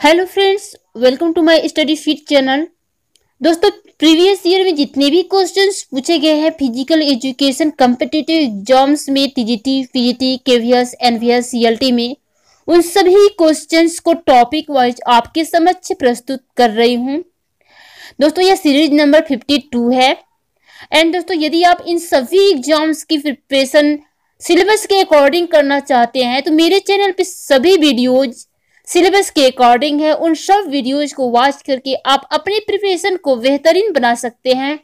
Hello friends welcome to my study feet channel दोस्तों previous year में जितने भी क्वेश्चंस पूछे गए हैं फ़िज़िकल एजुकेशन कम्पिटिटिव एग्ज़ाम्स में TGT PGT KVS NVS CLT में, उन सभी क्वेश्चंस को टॉपिक वाइज आपके समक्ष प्रस्तुत कर रही हूँ। दोस्तों, यह सीरीज़ नंबर 52 है। एंड दोस्तों, यदि आप इन सभी एग्ज़ाम्स की प्रिपरेशन सिलेबस के अकॉर्डिंग करना चाहते हैं तो मेरे चैनल पे सभी वीडियोज़ सिलेबस के अकॉर्डिंग है, उन सब वीडियोज़ को वॉच करके आप अपने प्रिपरेशन को बेहतरीन बना सकते हैं।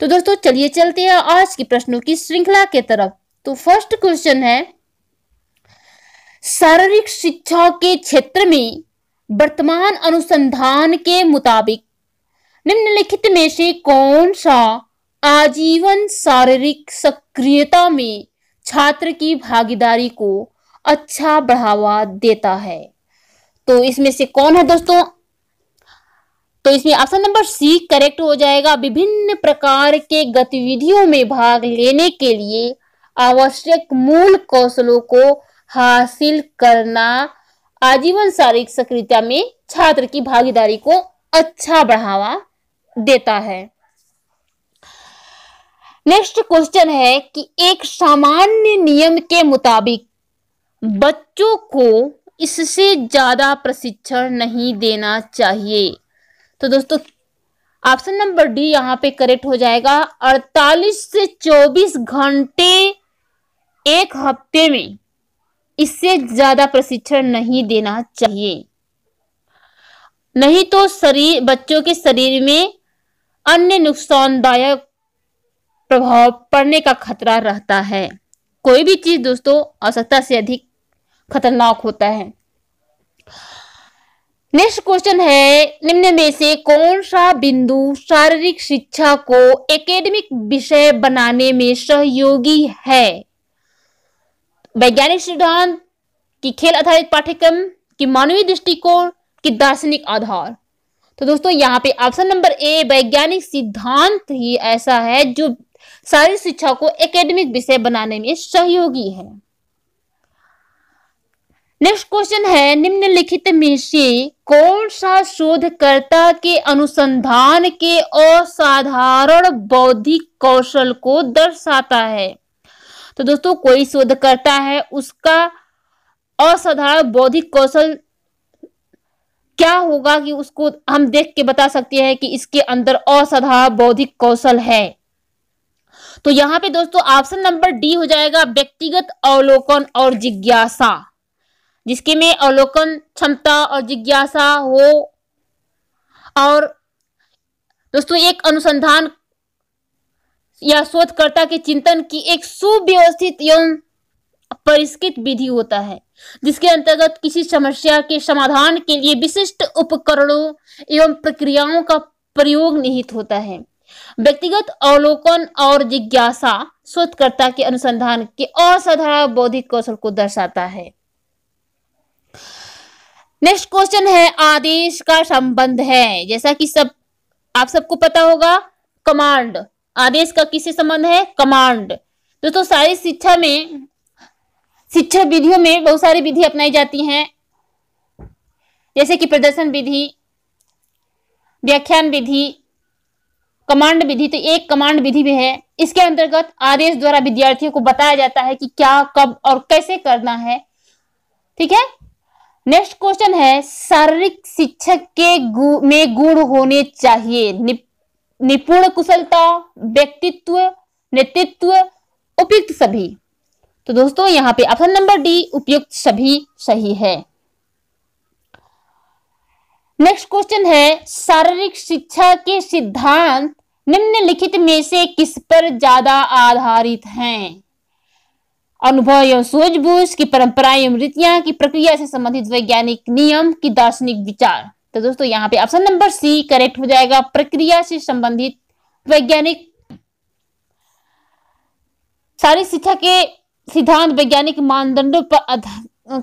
तो दोस्तों, चलिए चलते हैं आज के प्रश्नों की श्रृंखला के तरफ़। तो फ़र्स्ट क्वेश्चन है, शारीरिक शिक्षा के क्षेत्र में वर्तमान अनुसंधान के मुताबिक निम्नलिखित में से कौन सा आजीवन शारीरिक सक्रियता में छात्र की भागीदारी को अच्छा बढ़ावा देता है? तो इसमें से कौन है दोस्तों? तो इसमें ऑप्शन नंबर सी करेक्ट हो जाएगा। विभिन्न प्रकार के गतिविधियों में भाग लेने के लिए आवश्यक मूल कौशलों को हासिल करना आजीवन शारीरिक सक्रियता में छात्र की भागीदारी को अच्छा बढ़ावा देता है। नेक्स्ट क्वेश्चन है कि एक सामान्य नियम के मुताबिक बच्चों को इससे ज़्यादा प्रशिक्षण नहीं देना चाहिए। तो दोस्तों ऑप्शन नंबर डी यहाँ पे करेक्ट हो जाएगा। 48 से 24 घंटे एक हफ़्ते में इससे ज़्यादा प्रशिक्षण नहीं देना चाहिए। नहीं तो शरीर बच्चों के शरीर में अन्य नुकसानदायक प्रभाव पड़ने का खतरा रहता है। कोई भी चीज़ दोस्तों, आवश्यकता से अधिक खतरनाक होता है। नेक्स्ट क्वेश्चन है, निम्न में से कौन सा बिंदु शारीरिक शिक्षा को एकेडमिक विषय बनाने में सहयोगी है? वैज्ञानिक सिद्धांत की खेल आधारित पाठ्यक्रम, की मानवीय दृष्टिकोण, की दार्शनिक आधार। तो दोस्तों, यहाँ पे ऑप्शन नंबर ए वैज्ञानिक सिद्धांत ही ऐसा है जो शारीरिक शिक्षा को एकेडमिक विषय बनाने में सहयोगी है। नेक्स्ट क्वेश्चन है, निम्नलिखित में से कौन सा शोधकर्ता के अनुसंधान के असाधारण बौद्धिक कौशल को दर्शाता है? तो दोस्तों, कोई शोधकर्ता है, उसका असाधारण बौद्धिक कौशल क्या होगा कि उसको हम देख के बता सकते हैं कि इसके अंदर असाधारण बौद्धिक कौशल है? तो यहाँ पे दोस्तों ऑप्शन नंबर डी हो जाएगा, व्यक्तिगत अवलोकन और जिज्ञासा। जिसके में अवलोकन, क्षमता और जिज्ञासा हो। और दोस्तों, एक अनुसंधान या शोधकर्ता के चिंतन की एक सुव्यवस्थित एवं परिष्कृत विधि होता है, जिसके अंतर्गत किसी समस्या के समाधान के लिए विशिष्ट उपकरणों एवं प्रक्रियाओं का प्रयोग निहित होता है। व्यक्तिगत अवलोकन और जिज्ञासा शोधकर्ता के अनुसंधान के असाधारण बौद्धिक कौशल को दर्शाता है। नेक्स्ट क्वेश्चन है, आदेश का संबंध है। जैसा कि सब, आप सबको पता होगा कमांड आदेश का किससे संबंध है? कमांड दोस्तों, सारी शिक्षा में, शिक्षा विधियों में बहुत सारी विधि अपनाई जाती हैं। जैसे कि प्रदर्शन विधि, व्याख्यान विधि कमांड विधि तो एक कमांड विधि भी है। इसके अंतर्गत आदेश द्वारा विद्यार्थियों को बताया जाता है कि क्या, कब और कैसे करना है। ठीक है? नेक्स्ट क्वेश्चन है शारीरिक शिक्षक के गु, में गुण होने चाहिए। नि, निपुण कुशलता व्यक्तित्व नेतृत्व उपयुक्त सभी। तो दोस्तों यहाँ पे ऑप्शन नंबर डी उपयुक्त सभी सही है। नेक्स्ट क्वेश्चन है शारीरिक शिक्षा के सिद्धांत निम्नलिखित में से किस पर ज़्यादा आधारित हैं? अनुभव एवं सूझबूझ की परंपरा एवं रीतियाँ की प्रक्रिया से संबंधित वैज्ञानिक नियम की दार्शनिक विचार। तो दोस्तों, यहाँ पे ऑप्शन नंबर सी करेक्ट हो जाएगा। प्रक्रिया से संबंधित वैज्ञानिक सारी शिक्षा के सिद्धांत वैज्ञानिक मानदंडों पर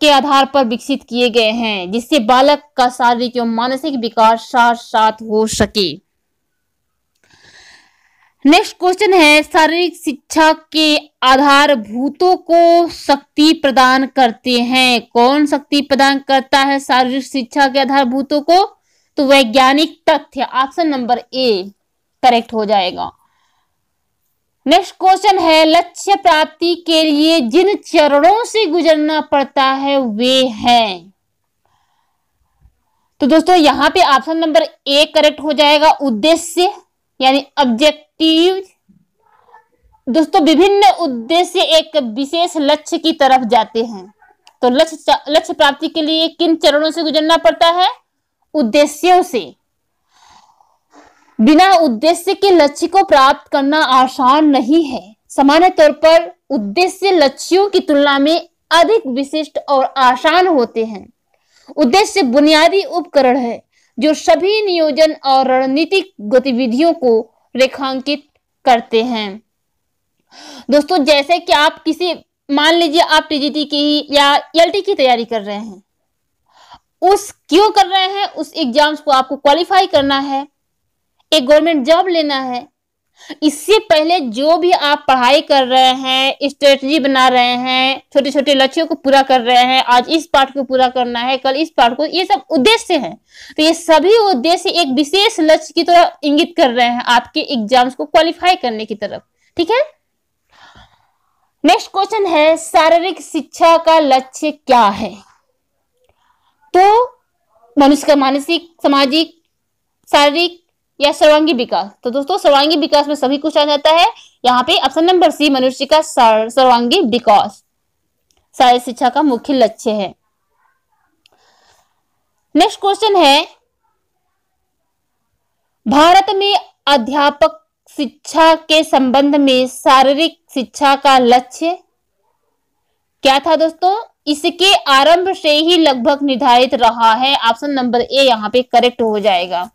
के आधार पर विकसित किए गए हैं, जिससे बालक का शारीरिक एवं मानसिक विकास साथ साथ हो सके। नेक्स्ट क्वेश्चन है, शारीरिक शिक्षा के आधारभूतों को शक्ति प्रदान करते हैं। कौन शक्ति प्रदान करता है शारीरिक शिक्षा के आधारभूतों को? तो वैज्ञानिक तथ्य ऑप्शन नंबर ए करेक्ट हो जाएगा। नेक्स्ट क्वेश्चन है, लक्ष्य प्राप्ति के लिए जिन चरणों से गुजरना पड़ता है, वे हैं। तो दोस्तों, यहाँ पे ऑप्शन नंबर ए करेक्ट हो जाएगा। उद्देश्य, यानी ऑब्जेक्टिव दोस्तों, विभिन्न उद्देश्य एक विशेष लक्ष्य की तरफ़ जाते हैं। तो लक्ष्य लक्ष्य प्राप्ति के लिए किन चरणों से गुजरना पड़ता है? उद्देश्यों से। बिना उद्देश्य के लक्ष्य को प्राप्त करना आसान नहीं है। सामान्य तौर पर उद्देश्य लक्ष्यों की तुलना में अधिक विशिष्ट और आसान होते हैं। उद्देश्य बुनियादी उपकरण है, जो सभी नियोजन और रणनीतिक गतिविधियों को रेखांकित करते हैं। दोस्तों, जैसे कि आप किसी, मान लीजिए आप टीजीटी की या एलटी की तैयारी कर रहे हैं। उस क्यों कर रहे हैं? उस एग्ज़ाम्स को आपको क्वालिफाई करना है। एक गवर्नमेंट जॉब लेना है। इससे पहले जो भी आप पढ़ाई कर रहे हैं स्ट्रेटजी बना रहे हैं छोटे छोटे लक्ष्यों को पूरा कर रहे हैं, आज इस पार्ट को पूरा करना है, कल इस पार्ट को, ये सब उद्देश्य है। तो ये सभी उद्देश्य एक विशेष लक्ष्य की तरह इंगित कर रहे हैं आपके एग्ज़ाम्स को क्वालिफाई करने की तरफ़। ठीक है? नेक्स्ट क्वेश्चन है, शारीरिक शिक्षा का लक्ष्य क्या है? तो मनुष्य का मानसिक, सामाजिक, शारीरिक या सर्वांगी विकास। तो दोस्तों, सर्वांगी विकास में सभी कुछ आ जाता है। यहाँ पे ऑप्शन नंबर सी मनुष्य का सर्वांगी विकास। शारीरिक शिक्षा का मुख्य लक्ष्य है। नेक्स्ट क्वेश्चन है, भारत में अध्यापक शिक्षा के संबंध में शारीरिक शिक्षा का लक्ष्य क्या था दोस्तों? इसके आरंभ से ही लगभग निर्धारित रहा है। ऑप्शन नंबर ए यहाँ पे करेक्ट हो जाएगा।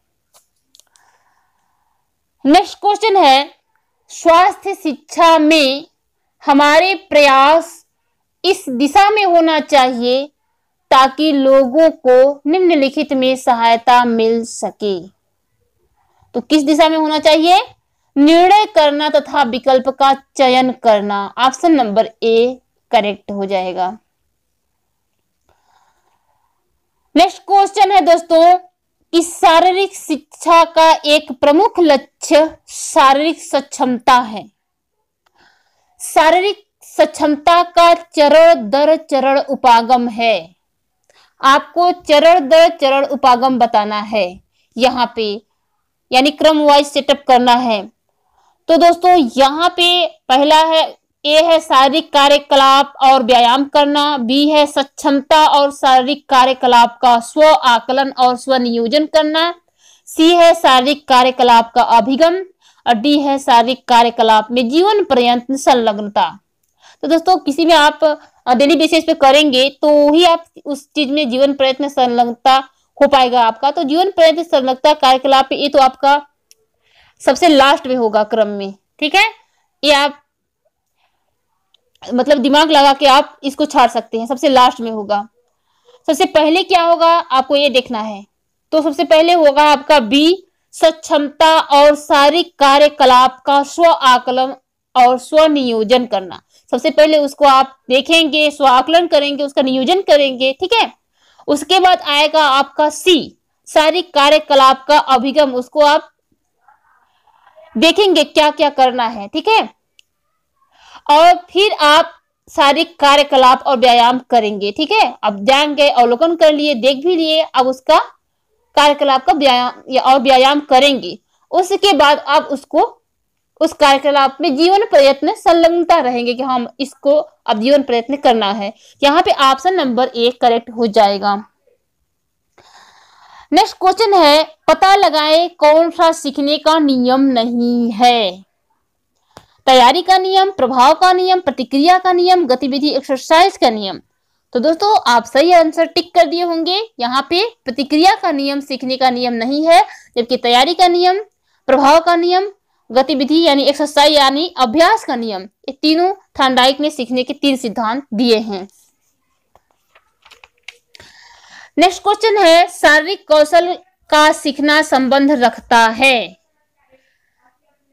नेक्स्ट क्वेश्चन है, स्वास्थ्य शिक्षा में हमारे प्रयास इस दिशा में होना चाहिए ताकि लोगों को निम्नलिखित में सहायता मिल सके। तो किस दिशा में होना चाहिए? निर्णय करना तथा विकल्प का चयन करना। ऑप्शन नंबर ए करेक्ट हो जाएगा। नेक्स्ट क्वेश्चन है दोस्तों कि शारीरिक शिक्षा का एक प्रमुख लक्ष्य शारीरिक सक्षमता है। शारीरिक सक्षमता का चरण दर चरण उपागम है। आपको चरण दर चरण उपागम बताना है। यहाँ पे यानी क्रम वाइज सेटअप करना है। तो दोस्तों, यहाँ पे पहला है ए है शारीरिक कार्यकलाप और व्यायाम करना, बी है सक्षमता और शारीरिक कार्यकलाप का स्व आकलन और स्व नियोजन करना, सी है शारीरिक कार्यकलाप का अभिगम, और डी है शारीरिक कार्यकलाप में जीवन पर्यंत संलग्नता। तो दोस्तों, किसी में आप डेली बेसिस पे करेंगे तो ही आप उस चीज़ में जीवन प्रयत्न संलग्नता हो पाएगा आपका। तो जीवन प्रयत्न संलग्नता कार्यकलाप ये तो आपका सबसे लास्ट में होगा क्रम में, ठीक है? ये आप मतलब दिमाग लगा के आप इसको छाड़ सकते हैं, सबसे लास्ट में होगा। सबसे पहले क्या होगा, आपको ये देखना है। तो सबसे पहले होगा आपका बी सक्षमता और शारीरिक कार्यकलाप का स्व आकलन और स्व नियोजन करना। सबसे पहले उसको आप देखेंगे, स्व आकलन करेंगे, उसका नियोजन करेंगे, ठीक है? उसके बाद आएगा आपका सी शारीरिक कार्यकलाप का अभिगम, उसको आप देखेंगे क्या क्या करना है, ठीक है? और फिर आप शारीरिक कार्यकलाप और व्यायाम करेंगे, ठीक है? अब ध्यान अवलोकन कर लिए, देख भी लिए, अब उसका कार्यकलाप का व्यायाम और व्यायाम करेंगे। उसके बाद आप उसको, उस कार्यकलाप में जीवन प्रयत्न संलग्नता रहेंगे कि हम इसको अब जीवन प्रयत्न करना है। यहाँ पे ऑप्शन नंबर एक करेक्ट हो जाएगा। नेक्स्ट क्वेश्चन है, पता लगाए कौन सा सीखने का नियम नहीं है। तैयारी का नियम, प्रभाव का नियम, प्रतिक्रिया का नियम, गतिविधि एक्सरसाइज का नियम। तो दोस्तों, आप सही आंसर टिक कर दिए होंगे। यहाँ पे प्रतिक्रिया का नियम, सीखने का नियम नहीं है, जबकि तैयारी का नियम, प्रभाव का नियम, गतिविधि यानी एक्सरसाइज यानी अभ्यास का नियम, ये तीनों थानडाइक ने सीखने के तीन सिद्धांत दिए हैं। नेक्स्ट क्वेश्चन है, शारीरिक कौशल का सीखना संबंध रखता है।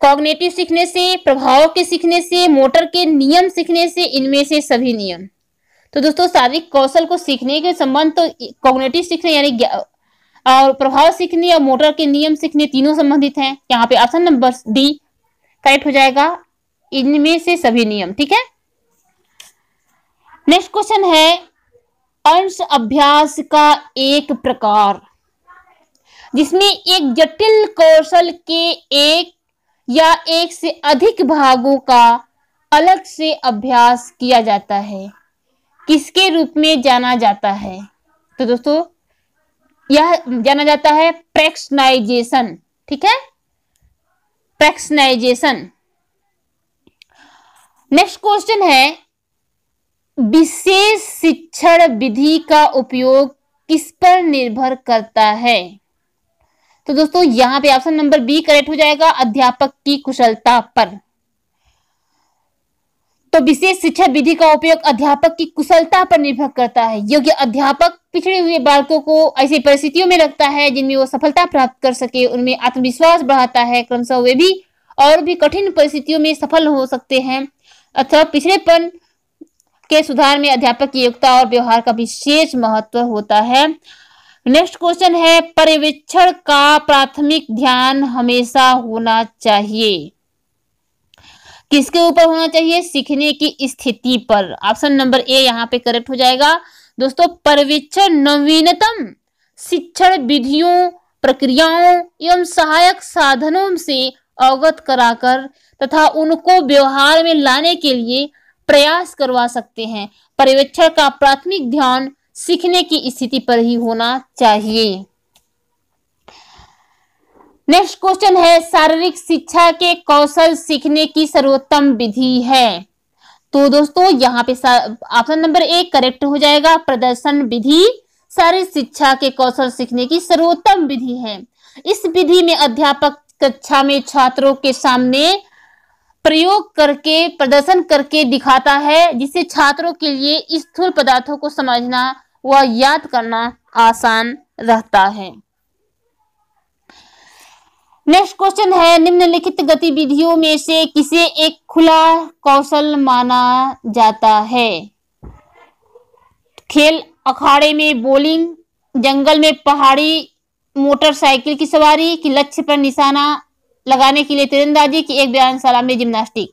कॉग्नेटिव सीखने से, प्रभाव के सीखने से, मोटर के नियम सीखने से, इनमें से सभी नियम। तो दोस्तों, शारीरिक कौशल को सीखने के संबंध तो कॉग्नेटिव सीखने यानी और प्रभाव सीखने और मोटर के नियम सीखने तीनों संबंधित हैं। यहाँ पे ऑप्शन नंबर डी, करेक्ट हो जाएगा। इनमें से सभी नियम, ठीक है? नेक्स्ट क्वेश्चन है, अंश अभ्यास का एक प्रकार। जिसमें एक जटिल कौशल के एक या एक से अधिक भागों का अलग से अभ्यास किया जाता है। किसके रूप में जाना जाता है? तो दोस्तों, यह जाना जाता है प्रेक्सनाइजेशन, ठीक है? प्रेक्सनाइजेशन। नेक्स्ट क्वेश्चन है, विशेष शिक्षण विधि का उपयोग किस पर निर्भर करता है? तो दोस्तों, यहाँ पे ऑप्शन नंबर बी करेक्ट हो जाएगा, अध्यापक की कुशलता पर। तो विशेष शिक्षा विधि का उपयोग अध्यापक की कुशलता पर निर्भर करता है। योग्य अध्यापक पिछड़े हुए बालकों को ऐसी परिस्थितियों में रखता है, जिनमें वो सफलता प्राप्त कर सके, उनमें आत्मविश्वास बढ़ाता है। क्रमशः वे भी और भी कठिन परिस्थितियों में सफल हो सकते हैं। अथवा पिछड़ेपन के सुधार में अध्यापक की योग्यता और व्यवहार का विशेष महत्व होता है। नेक्स्ट क्वेश्चन है, पर्यवेक्षण का प्राथमिक ध्यान हमेशा होना चाहिए। किसके ऊपर होना चाहिए? सीखने की स्थिति पर। ऑप्शन नंबर ए यहाँ पे करेक्ट हो जाएगा। दोस्तों, पर्यवेक्षण नवीनतम शिक्षण विधियों, प्रक्रियाओं एवं सहायक साधनों से अवगत कराकर तथा उनको व्यवहार में लाने के लिए प्रयास करवा सकते हैं। पर्यवेक्षण का प्राथमिक ध्यान सीखने की स्थिति पर ही होना चाहिए। नेक्स्ट क्वेश्चन है, शारीरिक शिक्षा के कौशल सीखने की सर्वोत्तम विधि है। तो दोस्तों, यहाँ पे ऑप्शन नंबर एक करेक्ट हो जाएगा, प्रदर्शन विधि। शारीरिक शिक्षा के कौशल सीखने की सर्वोत्तम विधि है। इस विधि में अध्यापक कक्षा में छात्रों के सामने प्रयोग करके, प्रदर्शन करके दिखाता है, जिससे छात्रों के लिए स्थूल पदार्थों को समझना व याद करना आसान रहता है। नेक्स्ट क्वेश्चन है, निम्नलिखित गतिविधियों में से किसे एक खुला कौशल माना जाता है? खेल, अखाड़े में बोलिंग जंगल में पहाड़ी मोटरसाइकिल की सवारी, की लक्ष्य पर निशाना लगाने के लिए तीरंदाजी की एक व्यायामशाला में जिम्नास्टिक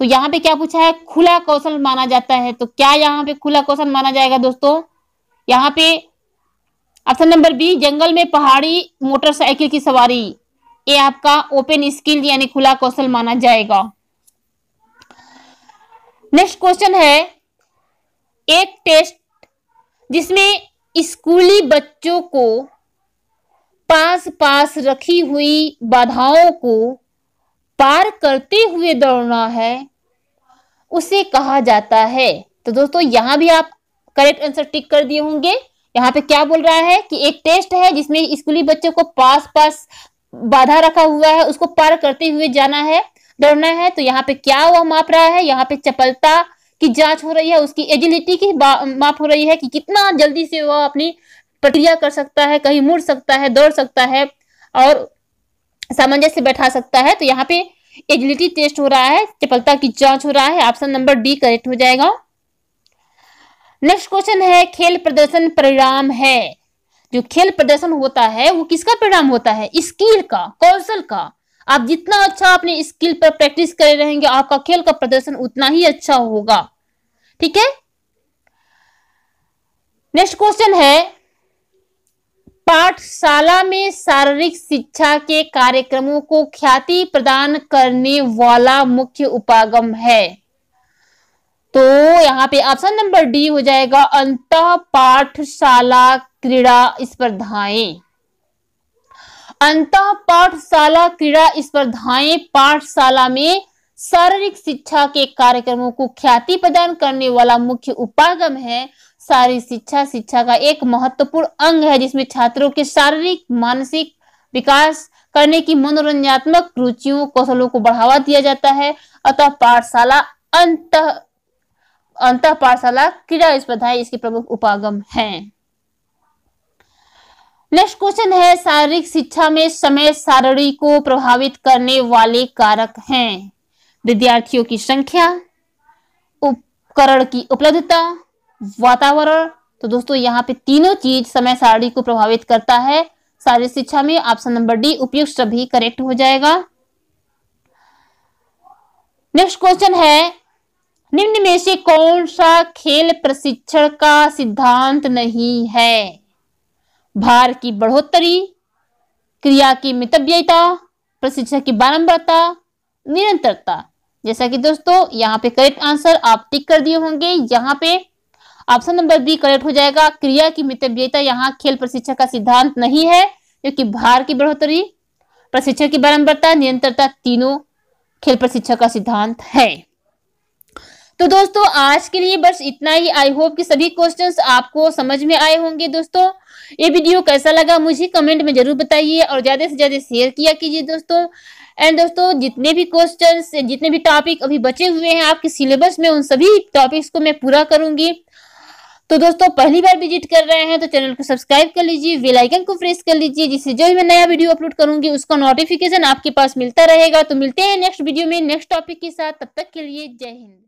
तो यहाँ पे क्या पूछा है? खुला कौशल माना जाता है। तो क्या यहाँ पे खुला कौशल माना जाएगा दोस्तों? यहाँ पे ऑप्शन नंबर बी, जंगल में पहाड़ी मोटरसाइकिल की सवारी। ये आपका ओपन स्किल यानी खुला कौशल माना जाएगा। नेक्स्ट क्वेश्चन है, एक टेस्ट जिसमें स्कूली बच्चों को पास पास रखी हुई बाधाओं को पार करते हुए दौड़ना है, उसे कहा जाता है। तो दोस्तों, यहाँ भी आप करेक्ट आंसर टिक कर दिए होंगे। यहाँ पे क्या बोल रहा है कि एक टेस्ट है जिसमें स्कूली बच्चों को पास पास बाधा रखा हुआ है, उसको पार करते हुए जाना है, दौड़ना है। तो यहाँ पे क्या वह माप रहा है? यहाँ पे चपलता की जाँच हो रही है, उसकी एजिलिटी की माप हो रही है कि कितना जल्दी से वह अपनी प्रक्रिया कर सकता है, कहीं मुड़ सकता है, दौड़ सकता है और सामंजस्य बैठा सकता है। तो यहाँ पे एजिलिटी टेस्ट हो रहा है, चपलता की जाँच हो रहा है ऑप्शन नंबर डी करेक्ट हो जाएगा। नेक्स्ट क्वेश्चन है, खेल प्रदर्शन परिणाम है। जो खेल प्रदर्शन होता है, वो किसका परिणाम होता है? स्किल का, कौशल का। आप जितना अच्छा अपने स्किल पर प्रैक्टिस करे रहेंगे, आपका खेल का प्रदर्शन उतना ही अच्छा होगा। ठीक है? नेक्स्ट क्वेश्चन है, पाठशाला में शारीरिक शिक्षा के कार्यक्रमों को ख्याति प्रदान करने वाला मुख्य उपागम है। तो यहाँ पे ऑप्शन नंबर डी हो जाएगा, अंत पाठशाला क्रीड़ा स्पर्धाएँ। अंत पाठशाला क्रीड़ा स्पर्धाएँ पाठशाला में शारीरिक शिक्षा के कार्यक्रमों को ख्याति प्रदान करने वाला मुख्य उपागम है। शारीरिक शिक्षा शिक्षा का एक महत्वपूर्ण अंग है, जिसमें छात्रों के शारीरिक, मानसिक विकास करने की मनोरंजनात्मक रुचियों, कौशलों को बढ़ावा दिया जाता है। अतः पाठशाला अंत अंत पाठशाला क्रीड़ा स्पर्धाएँ इसके प्रमुख उपागम हैं। नेक्स्ट क्वेश्चन है, शारीरिक शिक्षा में समय सारणी को प्रभावित करने वाले कारक हैं। विद्यार्थियों की संख्या, उपकरण की उपलब्धता, वातावरण। तो दोस्तों, यहाँ पे तीनों चीज़ समय सारणी को प्रभावित करता है। शारीरिक शिक्षा में ऑप्शन नंबर डी उपयुक्त सभी करेक्ट हो जाएगा। नेक्स्ट क्वेश्चन है निम्न में से कौन सा खेल प्रशिक्षण का सिद्धांत नहीं है? भार की बढ़ोतरी क्रिया की मितव्ययता, प्रशिक्षण की बारंबारता, निरंतरता। जैसा कि दोस्तों, यहाँ पे करेक्ट आंसर आप टिक कर दिए होंगे। यहाँ पे ऑप्शन नंबर बी करेक्ट हो जाएगा। क्रिया की मितव्ययता यहाँ खेल प्रशिक्षण का सिद्धांत नहीं है, क्योंकि भार की बढ़ोतरी प्रशिक्षण की बारंबारता, निरंतरता तीनों खेल प्रशिक्षण का सिद्धांत है। तो दोस्तों, आज के लिए बस इतना ही। आई होप कि सभी क्वेश्चंस आपको समझ में आए होंगे दोस्तों। ये वीडियो कैसा लगा मुझे कमेंट में ज़रूर बताइए और ज़्यादा से ज़्यादा शेयर किया कीजिए दोस्तों। एंड दोस्तों, जितने भी क्वेश्चंस जितने भी टॉपिक अभी बचे हुए हैं आपके सिलेबस में, उन सभी टॉपिक्स को मैं पूरा करूँगी। तो दोस्तों, पहली बार विज़िट कर रहे हैं तो चैनल को सब्सक्राइब कर लीजिए बेल आइकन को प्रेस कर लीजिए, जिससे जो भी मैं नया वीडियो अपलोड करूँगी, उसका नोटिफिकेशन आपके पास मिलता रहेगा। तो मिलते हैं नेक्स्ट वीडियो में नेक्स्ट टॉपिक के साथ। तब तक के लिए जय हिंद।